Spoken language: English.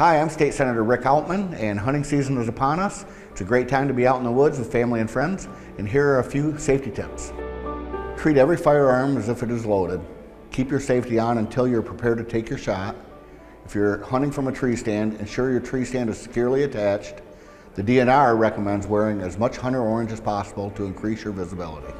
Hi, I'm State Senator Rick Outman, and hunting season is upon us. It's a great time to be out in the woods with family and friends, and here are a few safety tips. Treat every firearm as if it is loaded. Keep your safety on until you're prepared to take your shot. If you're hunting from a tree stand, ensure your tree stand is securely attached. The DNR recommends wearing as much hunter orange as possible to increase your visibility.